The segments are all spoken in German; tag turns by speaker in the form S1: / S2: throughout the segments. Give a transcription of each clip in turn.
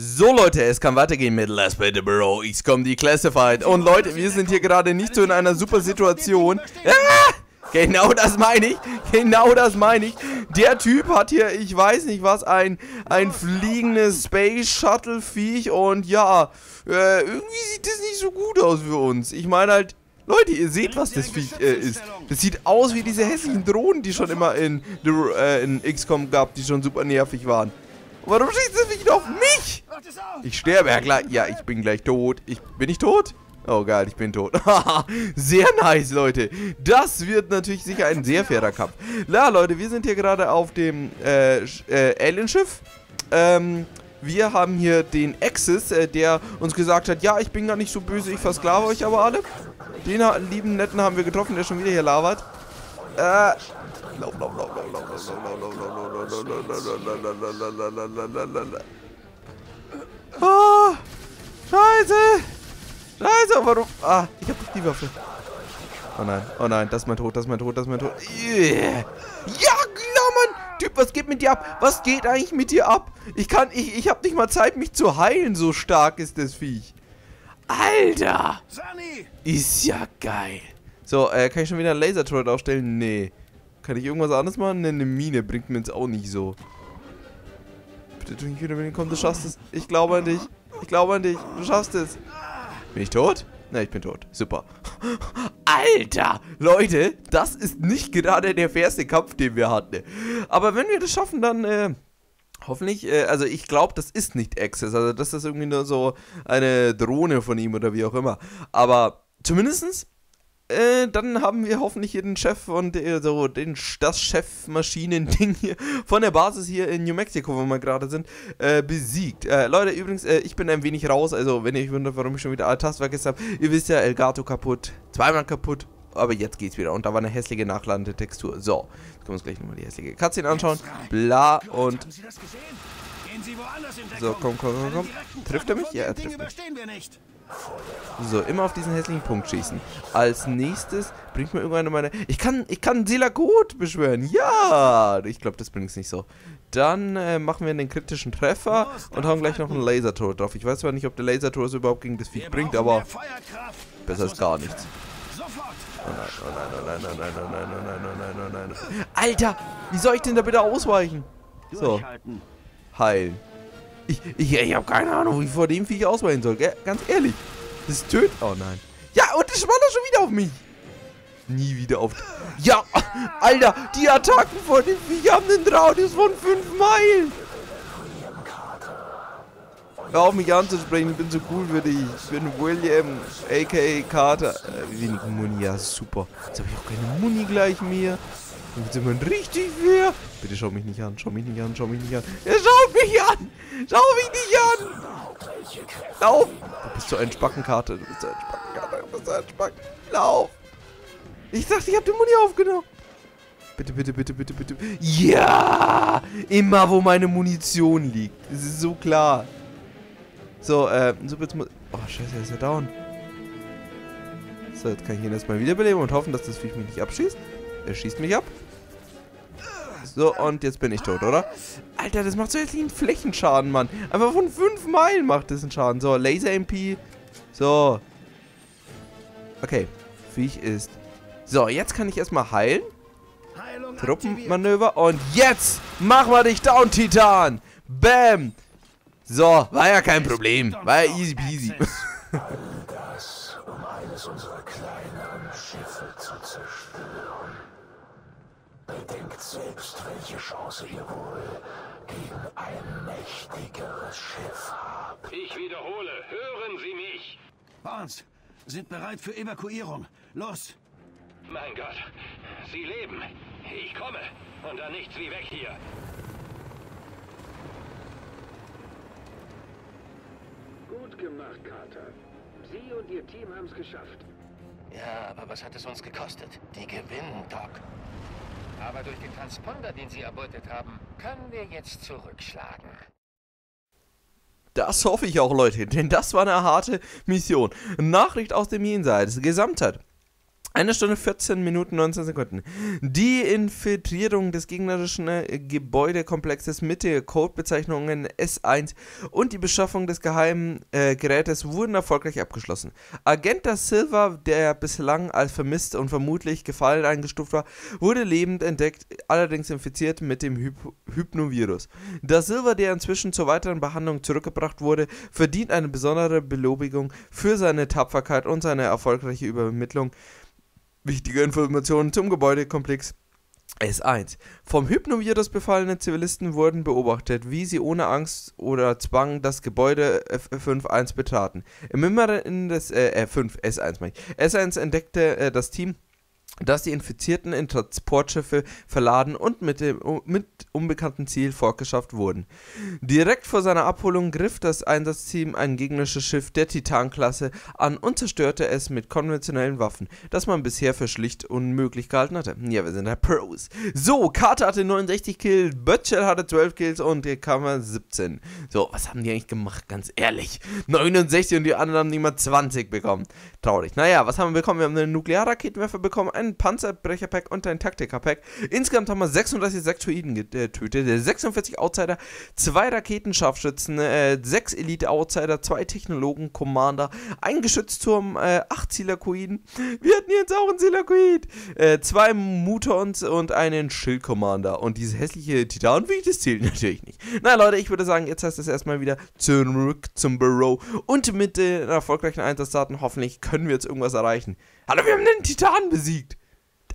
S1: So Leute, es kann weitergehen mit Let's Play the Bro, XCOM Declassified. Und Leute, wir sind hier gerade nicht so in einer super Situation. Ah! Genau das meine ich. Genau das meine ich. Der Typ hat hier, ich weiß nicht was, ein, ein fliegendes Space Shuttle Viech und ja, äh, irgendwie sieht das nicht so gut aus für uns. Ich meine halt, Leute, ihr seht, was das Viech äh, ist. Das sieht aus wie diese hässlichen Drohnen, die schon immer in, äh, in XCOM gab, die schon super nervig waren. Warum schießt das Viech auf mich? Ich sterbe, ja klar. Ja, ich bin gleich tot. Ich, bin ich tot? Oh geil, ich bin tot. sehr nice, Leute. Das wird natürlich sicher ein sehr fairer Kampf. Ja, Leute, wir sind hier gerade auf dem äh, äh, Alienschiff. Ähm, wir haben hier den Axis, äh, der uns gesagt hat, ja, ich bin gar nicht so böse, ich versklave euch aber alle. Den lieben Netten haben wir getroffen, der schon wieder hier labert. Äh, lauf, lauf, lauf, lauf, lauf, lauf, lauf, lauf, lauf, lauf, lauf, Ah, Scheiße, warum? Ah, ich hab nicht die Waffe. Oh nein, oh nein, das ist mein Tod, das ist mein Tod, das ist mein Tod. Yeah. Ja, klar, Mann! Typ, was geht mit dir ab? Was geht eigentlich mit dir ab? Ich kann, ich, ich hab nicht mal Zeit, mich zu heilen, so stark ist das Viech. Alter! Ist ja geil. So, äh, kann ich schon wieder einen Laser-Turret aufstellen? Nee. Kann ich irgendwas anderes machen? Ne, eine Mine bringt mir jetzt auch nicht so. Bitte tu nicht wieder mit den Komm, du schaffst es. Ich glaube an dich. Ich glaube an dich. Du schaffst es. Bin ich tot? Ne, ich bin tot. Super. Alter! Leute, das ist nicht gerade der fairste Kampf, den wir hatten. Aber wenn wir das schaffen, dann, äh, Hoffentlich, äh, also ich glaube, das ist nicht Access. Also das ist irgendwie nur so eine Drohne von ihm oder wie auch immer. Aber zumindestens, äh, dann haben wir hoffentlich hier den Chef und äh, so den, das Chefmaschinen-Ding hier von der Basis hier in New Mexico, wo wir gerade sind, äh, besiegt. Äh, Leute, übrigens, äh, ich bin ein wenig raus. Also wenn ihr euch wundert, warum ich schon wieder alle vergessen habe, ihr wisst ja, Elgato kaputt, zweimal kaputt aber jetzt geht's wieder. Und da war eine hässliche nachladende Textur. So, jetzt können wir uns gleich nochmal die hässliche Cutscene anschauen. Bla und... So, komm, komm, komm, komm. Trifft er mich? Ja, er trifft mich. So, immer auf diesen hässlichen Punkt schießen. Als nächstes bringt mir irgendwann meine... Ich kann, ich kann Silakot beschwören. Ja! Ich glaube, das bringt es nicht so. Dann äh, machen wir einen kritischen Treffer und haben gleich noch einen Lasertor drauf. Ich weiß zwar nicht, ob der Lasertor es überhaupt gegen das Vieh bringt, aber besser als gar nichts. Oh nein, oh nein, oh nein, oh nein, oh nein, oh nein, oh nein, oh nein. Alter, wie soll ich denn da bitte ausweichen? So. Heilen. Ich, ich, ich habe keine Ahnung, wie ich vor dem Viech ausweichen soll. Ganz ehrlich. Das tötet. Oh nein. Ja, und das spannt schon wieder auf mich. Nie wieder auf... Ja, Alter, die Attacken vor dem Viech haben einen Radius von 5 Meilen. Hör auf mich anzusprechen, ich bin so cool für dich. Ich bin William, a.k.a. Carter. Äh, wenig Muni, ja super. Jetzt habe ich auch keine Muni gleich mehr. Jetzt sind wir richtig fair. Bitte schau mich nicht an, schau mich nicht an, schau mich nicht an. Er schaut mich an! Schau mich nicht an! Lauf! Du bist so ein Spackenkarte, du bist so ein Spackenkarte, du bist so ein Spacken. Lauf! Ich dachte, ich habe die Muni aufgenommen. Bitte, bitte, bitte, bitte, bitte. Ja! Immer, wo meine Munition liegt. Das ist so klar. So, äh, super, jetzt muss... Oh, scheiße, er ist ja down. So, jetzt kann ich ihn erstmal wiederbeleben und hoffen, dass das Viech mich nicht abschießt. Er schießt mich ab. So, und jetzt bin ich tot, oder? Alter, das macht so jetzt einen Flächenschaden, Mann. Einfach von 5 Meilen macht das einen Schaden. So, Laser-MP. So. Okay. Viech ist... So, jetzt kann ich erstmal heilen. Truppenmanöver. Und jetzt machen wir dich down, Titan. Bam. So, war ja kein Problem. War ja easy peasy.
S2: das, um eines unserer Bedenkt selbst, welche Chance ihr wohl gegen ein mächtigeres Schiff habt.
S3: Ich wiederhole, hören Sie mich!
S4: Barnes, sind bereit für Evakuierung. Los!
S3: Mein Gott, Sie leben. Ich komme. Und dann nichts wie weg hier.
S5: Gut gemacht, Carter. Sie und Ihr Team haben es geschafft.
S6: Ja, aber was hat es uns gekostet? Die gewinnen, Doc. Aber durch den Transponder, den Sie erbeutet haben, können wir jetzt zurückschlagen.
S1: Das hoffe ich auch, Leute, denn das war eine harte Mission. Nachricht aus dem Jenseits. Gesamtheit. Eine Stunde 14 Minuten 19 Sekunden. Die Infiltrierung des gegnerischen äh, Gebäudekomplexes mit den Codebezeichnungen S1 und die Beschaffung des geheimen äh, Gerätes wurden erfolgreich abgeschlossen. Agent Da Silva, der bislang als vermisst und vermutlich gefallen eingestuft war, wurde lebend entdeckt, allerdings infiziert mit dem Hyp Hypnovirus. Da Silva, der inzwischen zur weiteren Behandlung zurückgebracht wurde, verdient eine besondere Belobigung für seine Tapferkeit und seine erfolgreiche Übermittlung Wichtige Informationen zum Gebäudekomplex S1. Vom Hypnovirus befallene Zivilisten wurden beobachtet, wie sie ohne Angst oder Zwang das Gebäude F51 betraten. Im Inneren des äh, F5 S1 meine ich. S1 entdeckte äh, das Team dass die Infizierten in Transportschiffe verladen und mit dem mit unbekannten Ziel fortgeschafft wurden. Direkt vor seiner Abholung griff das Einsatzteam ein gegnerisches Schiff der Titan-Klasse an und zerstörte es mit konventionellen Waffen, das man bisher für schlicht unmöglich gehalten hatte. Ja, wir sind ja Pros. So, Carter hatte 69 Kills, Butcher hatte 12 Kills und der Kammer 17. So, was haben die eigentlich gemacht? Ganz ehrlich. 69 und die anderen haben niemand 20 bekommen. Traurig. Naja, was haben wir bekommen? Wir haben einen Nuklearraketenwerfer bekommen, einen Panzerbrecherpack und ein Taktikerpack. Insgesamt haben wir 36 Sektoiden getötet, 46 Outsider, 2 Raketenscharfschützen, äh, 6 Elite-Outsider, 2 Technologen, Commander, ein Geschützturm, äh, 8 Zilakoiden. Wir hatten jetzt auch einen Zilakoid, äh, 2 Mutons und einen Schild-Commander. Und diese hässliche Titanweg, das zählt natürlich nicht. Na Leute, ich würde sagen, jetzt heißt es erstmal wieder zurück zum Büro. Und mit den erfolgreichen Einsatzdaten hoffentlich können wir jetzt irgendwas erreichen. Hallo, wir haben den Titan besiegt.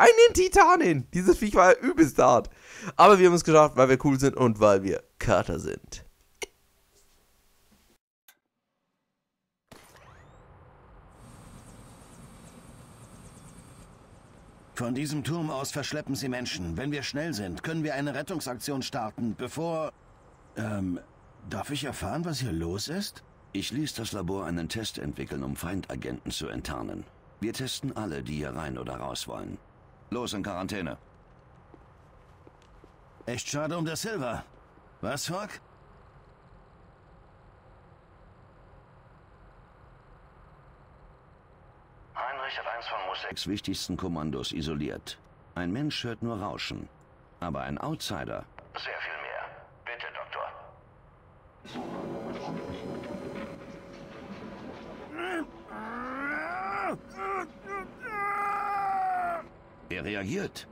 S1: Einen Titanin. Dieses Viech war ja übelst hart. Aber wir haben es geschafft, weil wir cool sind und weil wir Kater sind.
S4: Von diesem Turm aus verschleppen sie Menschen. Wenn wir schnell sind, können wir eine Rettungsaktion starten, bevor... Ähm, darf ich erfahren, was hier los ist?
S7: Ich ließ das Labor einen Test entwickeln, um Feindagenten zu enttarnen. Wir testen alle, die hier rein oder raus wollen. Los in Quarantäne.
S4: Echt schade um das Silber. Was, Hawk?
S7: Heinrich hat eins von Museks wichtigsten Kommandos isoliert. Ein Mensch hört nur Rauschen. Aber ein Outsider... Sehr viel mehr. Bitte, Doktor. Er reagiert.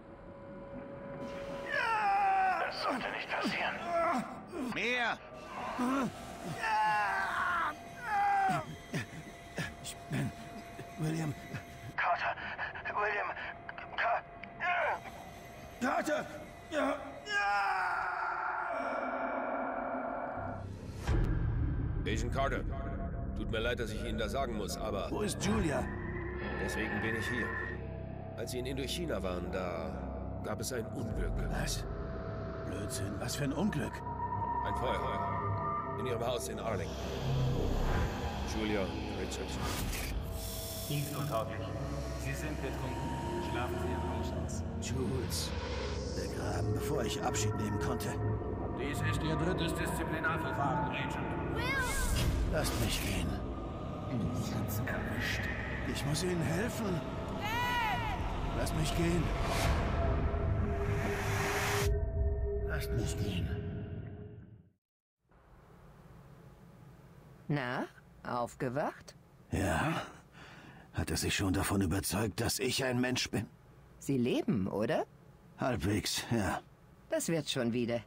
S3: Das sollte nicht passieren.
S4: Mehr! Ich bin... William...
S3: Carter, William, Car
S4: Carter! Ja!
S8: Agent Carter, tut mir leid, dass ich Ihnen das sagen muss, aber
S4: Wo ist Julia?
S8: deswegen bin ich hier. Als Sie in Indochina waren, da gab es ein Unglück.
S4: Was? Blödsinn, was für ein Unglück.
S8: Ein Feuer. In Ihrem Haus in Arlington. Julia Richards.
S5: Dienstuntauglich. Sie sind betrunken. Schlafen Sie im Haus aus.
S4: Jules. Begraben, bevor ich Abschied nehmen konnte.
S5: Dies ist Ihr drittes Disziplinarverfahren, Agent.
S4: Lasst mich gehen.
S5: Schatz erwischt.
S4: Ich muss Ihnen helfen. Lasst mich gehen. Lasst mich gehen.
S9: Na, aufgewacht?
S4: Ja? Hat er sich schon davon überzeugt, dass ich ein Mensch bin?
S9: Sie leben, oder?
S4: Halbwegs, ja.
S9: Das wird schon wieder.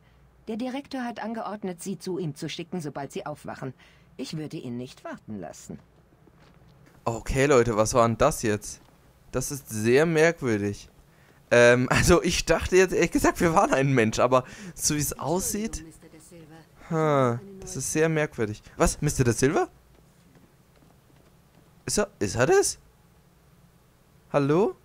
S9: Der Direktor hat angeordnet, Sie zu ihm zu schicken, sobald Sie aufwachen. Ich würde ihn nicht warten lassen.
S1: Okay, Leute, was war denn das jetzt? Das ist sehr merkwürdig. Ähm, also ich dachte jetzt ehrlich gesagt, wir waren ein Mensch, aber so wie es aussieht... Hm, das ist sehr merkwürdig. Was, Mr. Da Silva? Ist er, ist er das? Hallo?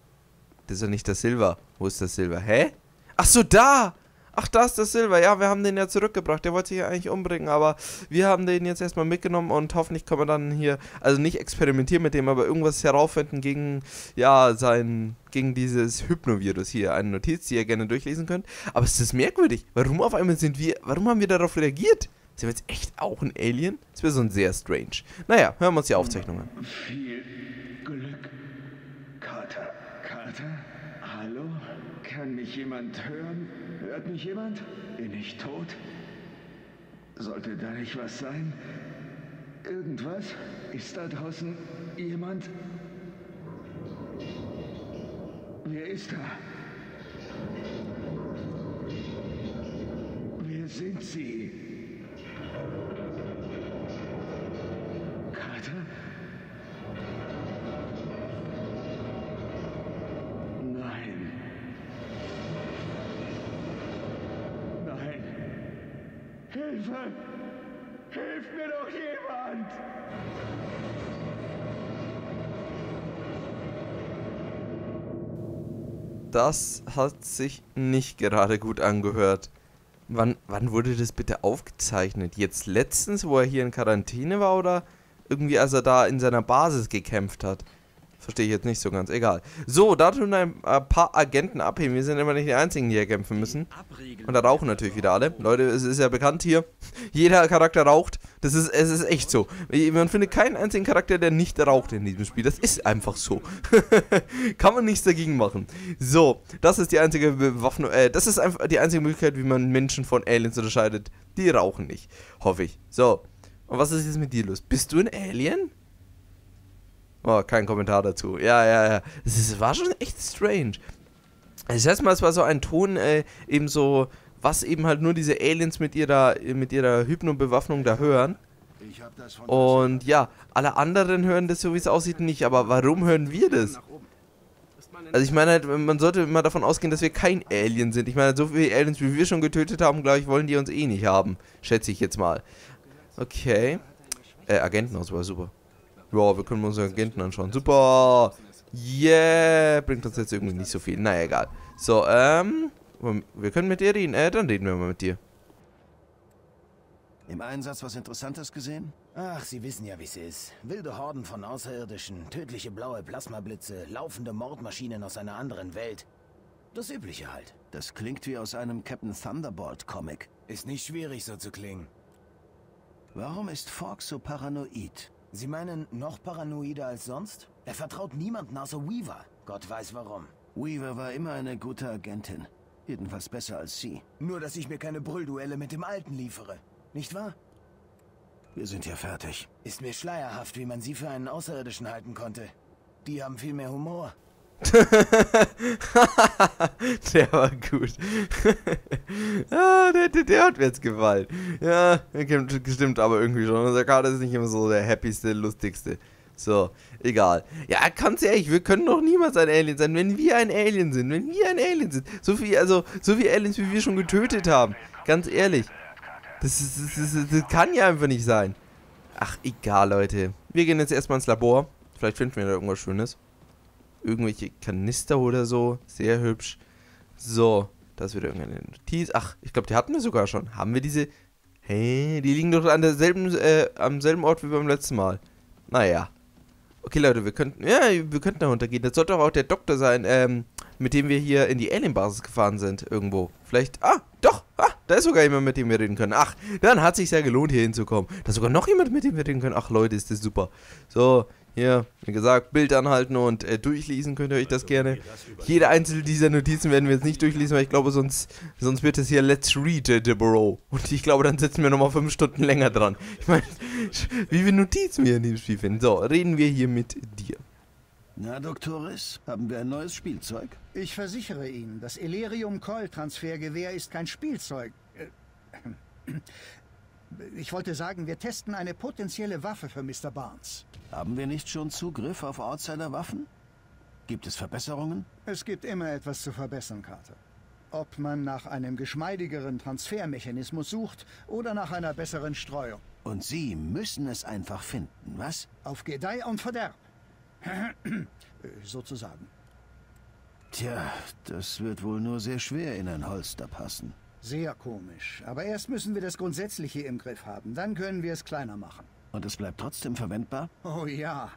S1: Das ist ja nicht der Silva. Wo ist der Silva? Hä? Ach so, da! Ach, da ist der Silva. Ja, wir haben den ja zurückgebracht. Der wollte sich ja eigentlich umbringen, aber wir haben den jetzt erstmal mitgenommen und hoffentlich können wir dann hier, also nicht experimentieren mit dem, aber irgendwas herauffinden gegen, ja, sein, gegen dieses Hypnovirus hier. Eine Notiz, die ihr gerne durchlesen könnt. Aber es ist merkwürdig. Warum auf einmal sind wir, warum haben wir darauf reagiert? Sind wir jetzt echt auch ein Alien? Das wäre so ein sehr strange. Naja, hören wir uns die Aufzeichnung an.
S2: Viel Glück, Carter. Kann mich jemand hören? Hört mich jemand? Bin ich tot? Sollte da nicht was sein? Irgendwas? Ist da draußen jemand? Wer ist da? Wer sind Sie? Carter? Nein. Nein. Hilfe! Hilf mir doch jemand!
S1: Das hat sich nicht gerade gut angehört. Wann, wann wurde das bitte aufgezeichnet? Jetzt letztens, wo er hier in Quarantäne war oder irgendwie, als er da in seiner Basis gekämpft hat? Verstehe ich jetzt nicht so ganz. Egal. So, da tun ein paar Agenten abheben. Wir sind immer nicht die Einzigen, die hier kämpfen müssen. Und da rauchen natürlich wieder alle. Leute, es ist ja bekannt hier. Jeder Charakter raucht. Das ist, es ist echt so. Man findet keinen einzigen Charakter, der nicht raucht in diesem Spiel. Das ist einfach so. Kann man nichts dagegen machen. So, das ist die einzige Bewaffnung. Äh, das ist einfach die einzige Möglichkeit, wie man Menschen von Aliens unterscheidet. Die rauchen nicht. Hoffe ich. So. Und was ist jetzt mit dir los? Bist du ein Alien? Oh, kein Kommentar dazu. Ja, ja, ja. Es war schon echt strange. Das erste Mal, es war so ein Ton, äh, eben so, was eben halt nur diese Aliens mit ihrer, mit ihrer Hypno-Bewaffnung da hören. Und ja, alle anderen hören das so, wie es aussieht, nicht. Aber warum hören wir das? Also ich meine halt, man sollte immer davon ausgehen, dass wir kein Alien sind. Ich meine, so viele Aliens, wie wir schon getötet haben, glaube ich, wollen die uns eh nicht haben. Schätze ich jetzt mal. Okay. Äh, Agentenauswahl, super. Ja, wir können uns Agenten anschauen. Super! Yeah! Bringt uns jetzt irgendwie nicht so viel. Naja, egal. So, ähm... Wir können mit dir reden. Äh, dann reden wir mal mit dir.
S4: Im Einsatz was Interessantes gesehen?
S10: Ach, Sie wissen ja, wie es ist. Wilde Horden von Außerirdischen, tödliche blaue Plasmablitze, laufende Mordmaschinen aus einer anderen Welt. Das Übliche halt.
S4: Das klingt wie aus einem Captain Thunderbolt-Comic.
S10: Ist nicht schwierig, so zu klingen.
S4: Warum ist Fox so paranoid?
S10: Sie meinen, noch paranoider als sonst? Er vertraut niemandem außer Weaver. Gott weiß warum.
S4: Weaver war immer eine gute Agentin. Jedenfalls besser als Sie.
S10: Nur, dass ich mir keine Brüllduelle mit dem Alten liefere. Nicht wahr?
S4: Wir sind ja fertig.
S10: Ist mir schleierhaft, wie man Sie für einen Außerirdischen halten konnte. Die haben viel mehr Humor.
S1: der war gut. ah, der, der, der, hat mir jetzt gefallen. Ja, stimmt aber irgendwie schon. Unser Kader ist nicht immer so der happyste, lustigste. So, egal. Ja, ganz ehrlich, wir können doch niemals ein Alien sein, wenn wir ein Alien sind. Wenn wir ein Alien sind. So viel, also, so viele Aliens, wie wir schon getötet haben. Ganz ehrlich. Das, ist, das, ist, das kann ja einfach nicht sein. Ach, egal, Leute. Wir gehen jetzt erstmal ins Labor. Vielleicht finden wir da irgendwas Schönes irgendwelche Kanister oder so. Sehr hübsch. So, das wieder irgendeine Notiz. Ach, ich glaube, die hatten wir sogar schon. Haben wir diese... Hey, die liegen doch an derselben, äh, am selben Ort wie beim letzten Mal. Naja. Okay, Leute, wir könnten... Ja, wir könnten da runtergehen. Das sollte doch auch der Doktor sein, ähm, mit dem wir hier in die Alien-Basis gefahren sind, irgendwo. Vielleicht... Ah, doch! Ah, da ist sogar jemand, mit dem wir reden können. Ach, dann hat sich ja gelohnt, hier hinzukommen. Da ist sogar noch jemand, mit dem wir reden können. Ach, Leute, ist das super. So, hier, wie gesagt, Bild anhalten und äh, durchlesen könnt ihr euch das gerne. Jede einzelne dieser Notizen werden wir jetzt nicht durchlesen, weil ich glaube, sonst, sonst wird es hier Let's Read äh, the Bro. Und ich glaube, dann sitzen wir nochmal fünf Stunden länger dran. Ich meine, wie viele Notizen wir in diesem Spiel finden. So, reden wir hier mit dir.
S4: Na, Doktoris, haben wir ein neues Spielzeug?
S11: Ich versichere Ihnen, das Elerium-Coil-Transfergewehr ist kein Spielzeug. Äh, ich wollte sagen, wir testen eine potenzielle Waffe für Mr. Barnes.
S4: Haben wir nicht schon Zugriff auf Outsider-Waffen? Gibt es Verbesserungen?
S11: Es gibt immer etwas zu verbessern, Carter. Ob man nach einem geschmeidigeren Transfermechanismus sucht oder nach einer besseren Streuung.
S4: Und Sie müssen es einfach finden, was?
S11: Auf Gedeih und Verderb. Sozusagen.
S4: Tja, das wird wohl nur sehr schwer in ein Holster passen.
S11: Sehr komisch. Aber erst müssen wir das Grundsätzliche im Griff haben. Dann können wir es kleiner machen.
S4: Und es bleibt trotzdem verwendbar?
S11: Oh ja.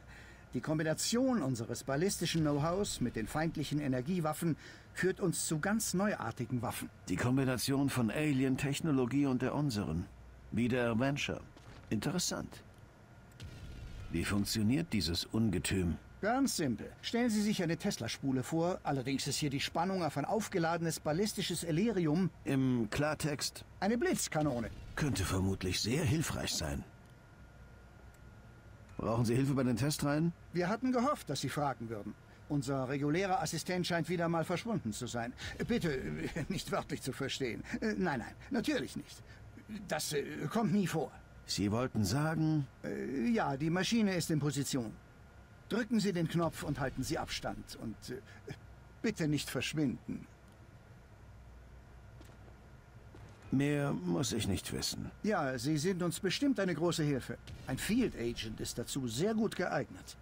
S11: Die Kombination unseres ballistischen Know-hows mit den feindlichen Energiewaffen führt uns zu ganz neuartigen Waffen.
S4: Die Kombination von Alien-Technologie und der unseren. Wie der Adventure. Interessant. Wie funktioniert dieses Ungetüm?
S11: Ganz simpel. Stellen Sie sich eine Tesla-Spule vor, allerdings ist hier die Spannung auf ein aufgeladenes ballistisches Elerium.
S4: Im Klartext?
S11: Eine Blitzkanone.
S4: Könnte vermutlich sehr hilfreich sein. Brauchen Sie Hilfe bei den Testreihen?
S11: Wir hatten gehofft, dass Sie fragen würden. Unser regulärer Assistent scheint wieder mal verschwunden zu sein. Bitte, nicht wörtlich zu verstehen. Nein, nein, natürlich nicht. Das äh, kommt nie vor.
S4: Sie wollten sagen?
S11: Äh, ja, die Maschine ist in Position. Drücken Sie den Knopf und halten Sie Abstand. Und äh, bitte nicht verschwinden.
S4: Mehr muss ich nicht wissen.
S11: Ja, Sie sind uns bestimmt eine große Hilfe. Ein Field Agent ist dazu sehr gut geeignet.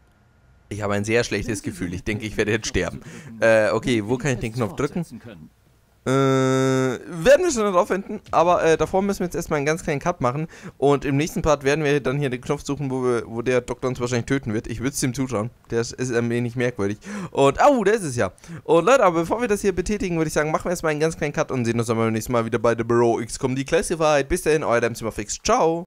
S1: Ich habe ein sehr schlechtes Gefühl. Ich denke, ich werde jetzt sterben. Äh, okay, wo kann ich den Knopf drücken? Äh, werden wir schon darauf finden, aber äh, davor müssen wir jetzt erstmal einen ganz kleinen Cut machen und im nächsten Part werden wir dann hier den Knopf suchen, wo, wir, wo der Doktor uns wahrscheinlich töten wird. Ich würde es ihm zuschauen, der ist, ein wenig merkwürdig. Und, au, oh, da ist es ja. Und Leute, aber bevor wir das hier betätigen, würde ich sagen, machen wir erstmal einen ganz kleinen Cut und sehen uns dann beim nächsten Mal wieder bei The Bureau XCOM Declassified. Bis dahin, euer Dämzimmer fix. Ciao.